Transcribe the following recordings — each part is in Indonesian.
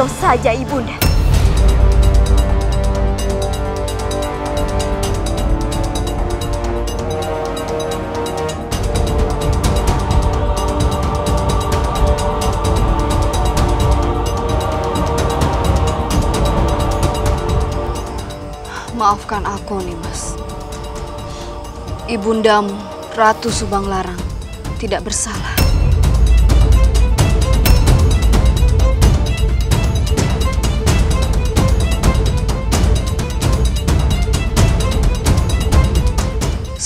kosong saja ibunda. Maafkan aku, Nimas. Ibundamu, Ratu Subang Larang, tidak bersalah.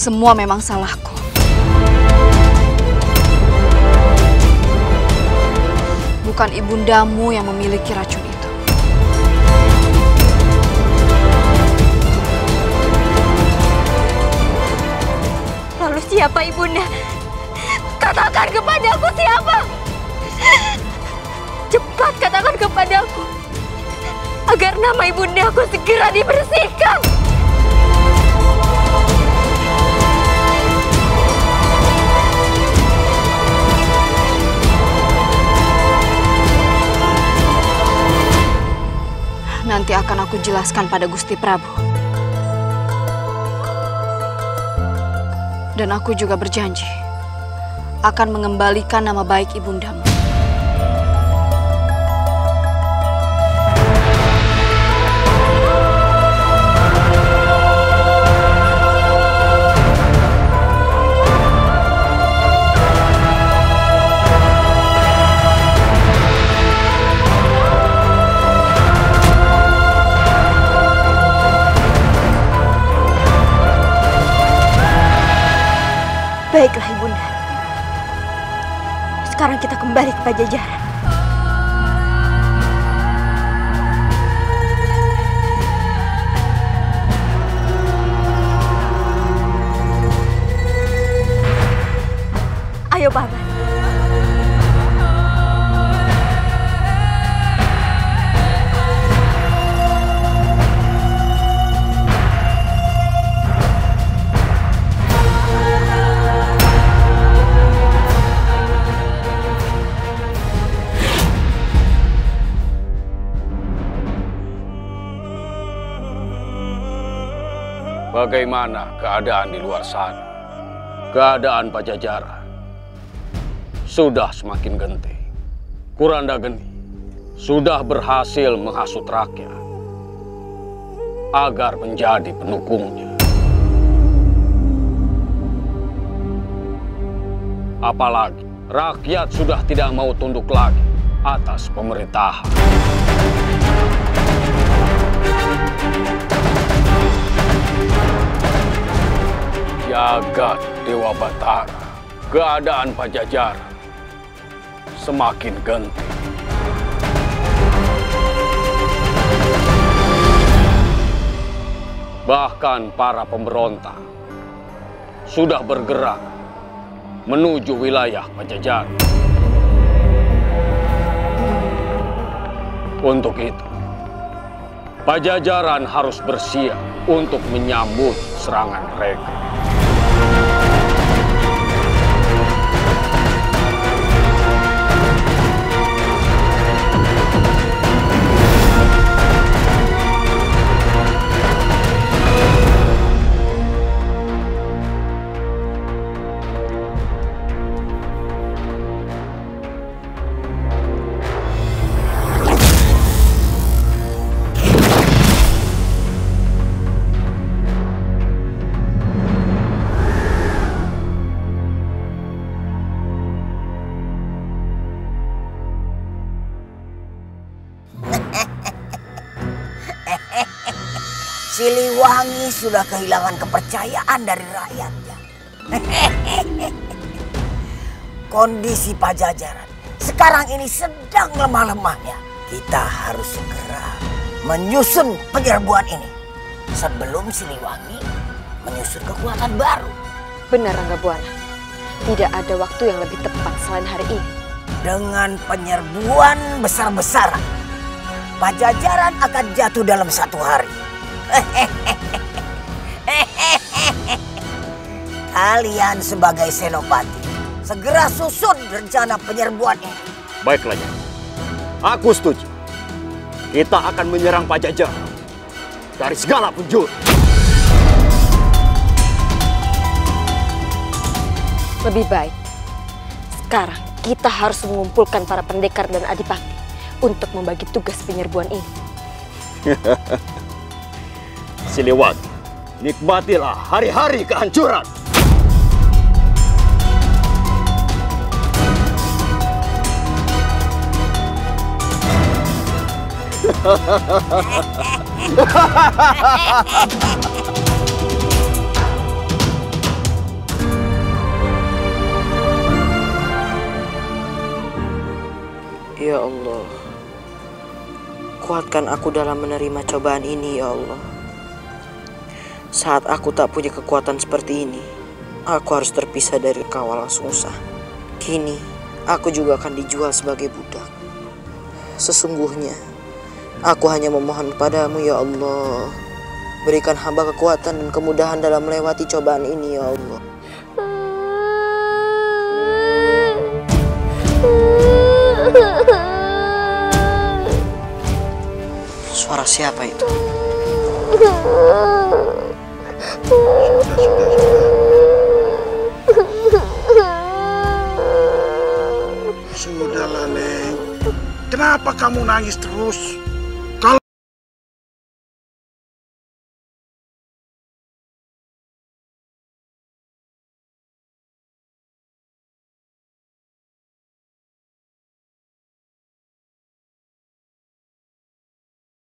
Semua memang salahku. Bukan ibundamu yang memiliki racun itu. Lalu siapa ibunda? Katakan kepadaku siapa? Cepat katakan kepadaku. Agar nama ibundaku segera dibersihkan. Nanti akan aku jelaskan pada Gusti Prabu. Dan aku juga berjanji akan mengembalikan nama baik ibundamu. Baiklah ibunda. Sekarang kita kembali ke Pajajaran. Bagaimana keadaan di luar sana? Keadaan Pajajaran sudah semakin genting. Kuranda Geni sudah berhasil menghasut rakyat agar menjadi pendukungnya. Apalagi rakyat sudah tidak mau tunduk lagi atas pemerintahan. Jagat Dewa Batara, keadaan Pajajaran semakin genting. Bahkan para pemberontak sudah bergerak menuju wilayah Pajajaran. Untuk itu, Pajajaran harus bersiap untuk menyambut serangan mereka. Siliwangi sudah kehilangan kepercayaan dari rakyatnya. Kondisi Pajajaran sekarang ini sedang lemah-lemahnya. Kita harus segera menyusun penyerbuan ini sebelum Siliwangi menyusun kekuatan baru. Benar Rangga Buana. Tidak ada waktu yang lebih tepat selain hari ini. Dengan penyerbuan besar-besaran, Pajajaran akan jatuh dalam satu hari. Kalian sebagai senopati, segera susun rencana penyerbuan ini. Baiklah, Nyai. Aku setuju. kita akan menyerang Pajajar dari segala penjuru. Lebih baik sekarang kita harus mengumpulkan para pendekar dan adipati untuk membagi tugas penyerbuan ini. Siliwangi, nikmatilah hari-hari kehancuran. Ya Allah, kuatkan aku dalam menerima cobaan ini, ya Allah. Saat aku tak punya kekuatan seperti ini, aku harus terpisah dari kawal susah. Kini, aku juga akan dijual sebagai budak. Sesungguhnya, aku hanya memohon padamu, ya Allah. Berikan hamba kekuatan dan kemudahan dalam melewati cobaan ini, ya Allah. Suara siapa itu? Sudahlah, Neng. Kenapa kamu nangis terus?